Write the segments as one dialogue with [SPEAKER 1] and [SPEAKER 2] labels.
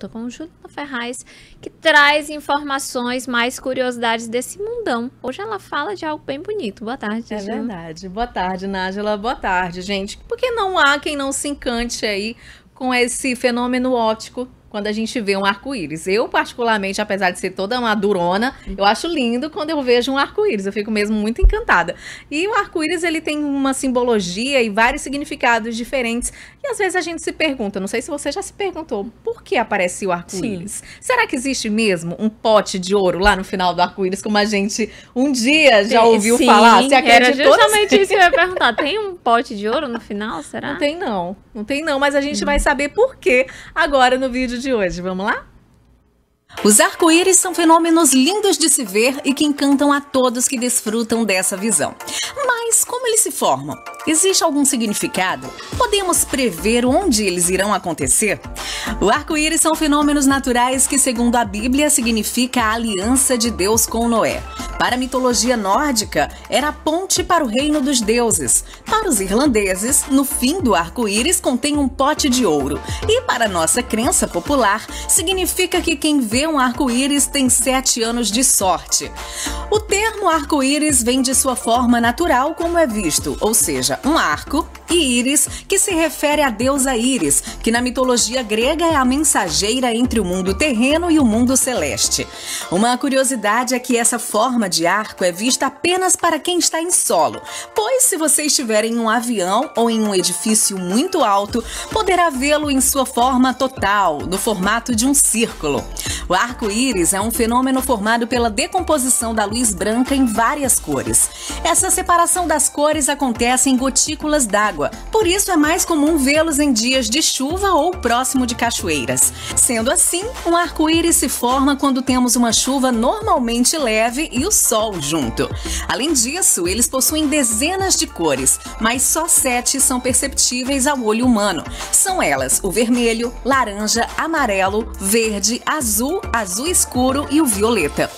[SPEAKER 1] volta com Juliana Ferraz, que traz informações, mais curiosidades desse mundão. Hoje ela fala de algo bem bonito. Boa tarde,
[SPEAKER 2] É
[SPEAKER 1] Ju.
[SPEAKER 2] verdade. Boa tarde, Nájila. Boa tarde, gente. Porque não há quem não se encante aí com esse fenômeno óptico quando a gente vê um arco-íris. Eu, particularmente, apesar de ser toda uma durona, eu acho lindo quando eu vejo um arco-íris. Eu fico mesmo muito encantada. E o arco-íris, ele tem uma simbologia e vários significados diferentes. E às vezes a gente se pergunta, não sei se você já se perguntou, por que aparece o arco-íris? Será que existe mesmo um pote de ouro lá no final do arco-íris, como a gente um dia já ouviu
[SPEAKER 1] Sim,
[SPEAKER 2] falar? Você
[SPEAKER 1] era
[SPEAKER 2] acreditou
[SPEAKER 1] justamente isso que eu ia perguntar. Tem um pote de ouro no final, será?
[SPEAKER 2] Não tem não, não tem não, mas a gente vai saber por quê agora no vídeo de hoje. Vamos lá?
[SPEAKER 3] Os arco-íris são fenômenos lindos de se ver e que encantam a todos que desfrutam dessa visão. Mas como eles se formam? Existe algum significado? Podemos prever onde eles irão acontecer? O arco-íris são fenômenos naturais que, segundo a Bíblia, significa a aliança de Deus com Noé. Para a mitologia nórdica, era a ponte para o reino dos deuses. Para os irlandeses, no fim do arco-íris contém um pote de ouro. E para nossa crença popular, significa que quem vê um arco-íris tem sete anos de sorte. O termo arco-íris vem de sua forma natural como é visto, ou seja, um arco e íris, que se refere à deusa Íris, que na mitologia grega é a mensageira entre o mundo terreno e o mundo celeste. Uma curiosidade é que essa forma de arco é vista apenas para quem está em solo, pois se você estiver em um avião ou em um edifício muito alto, poderá vê-lo em sua forma total, no formato de um círculo. O arco-íris é um fenômeno formado pela decomposição da luz branca em várias cores. Essa separação das cores acontece em gotículas d'água, por isso é mais comum vê-los em dias de chuva ou próximo de cachoeiras. Sendo assim, um arco-íris se forma quando temos uma chuva normalmente leve e o sol junto. Além disso, eles possuem dezenas de cores, mas só sete são perceptíveis ao olho humano. São elas o vermelho, laranja, amarelo, verde, azul, azul escuro e o violeta.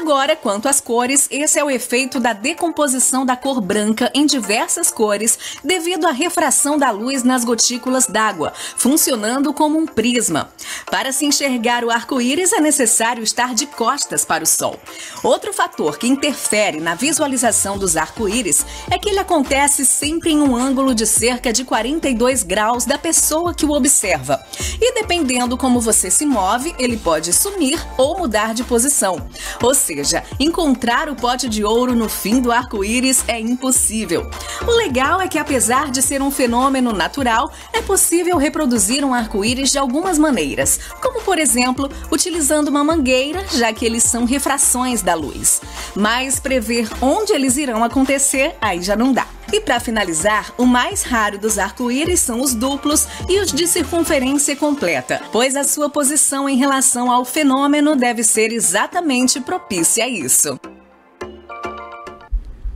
[SPEAKER 3] Agora, quanto às cores, esse é o efeito da decomposição da cor branca em diversas cores devido à refração da luz nas gotículas d'água, funcionando como um prisma. Para se enxergar o arco-íris é necessário estar de costas para o sol. Outro fator que interfere na visualização dos arco-íris é que ele acontece sempre em um ângulo de cerca de 42 graus da pessoa que o observa. E dependendo como você se move, ele pode sumir ou mudar de posição. Ou seja, encontrar o pote de ouro no fim do arco-íris é impossível. O legal é que, apesar de ser um fenômeno natural, é possível reproduzir um arco-íris de algumas maneiras, como por exemplo, utilizando uma mangueira, já que eles são refrações da luz. Mas prever onde eles irão acontecer, aí já não dá. E para finalizar, o mais raro dos arco-íris são os duplos e os de circunferência completa, pois a sua posição em relação ao fenômeno deve ser exatamente propícia a isso.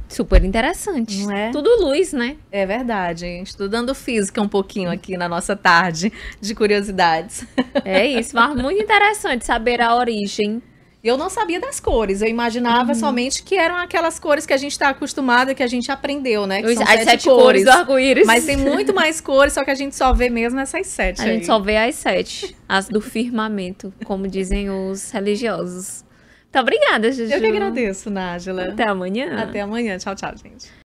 [SPEAKER 1] Super interessante.
[SPEAKER 2] Não é?
[SPEAKER 1] Tudo luz, né?
[SPEAKER 2] É verdade, estudando física um pouquinho aqui na nossa tarde de curiosidades.
[SPEAKER 1] É isso, mas muito interessante saber a origem.
[SPEAKER 2] Eu não sabia das cores, eu imaginava somente que eram aquelas cores que a gente está acostumada, que a gente aprendeu, né?
[SPEAKER 1] Os- as
[SPEAKER 2] sete,
[SPEAKER 1] sete cores do arco-íris.
[SPEAKER 2] Mas tem muito mais cores, só que a gente só vê mesmo essas sete.
[SPEAKER 1] A
[SPEAKER 2] aí.
[SPEAKER 1] gente só vê as sete, as do firmamento, como dizem os religiosos. Muito obrigada, Juju.
[SPEAKER 2] Eu que agradeço, Nájila.
[SPEAKER 1] Até amanhã.
[SPEAKER 2] Até amanhã. Tchau, tchau, gente.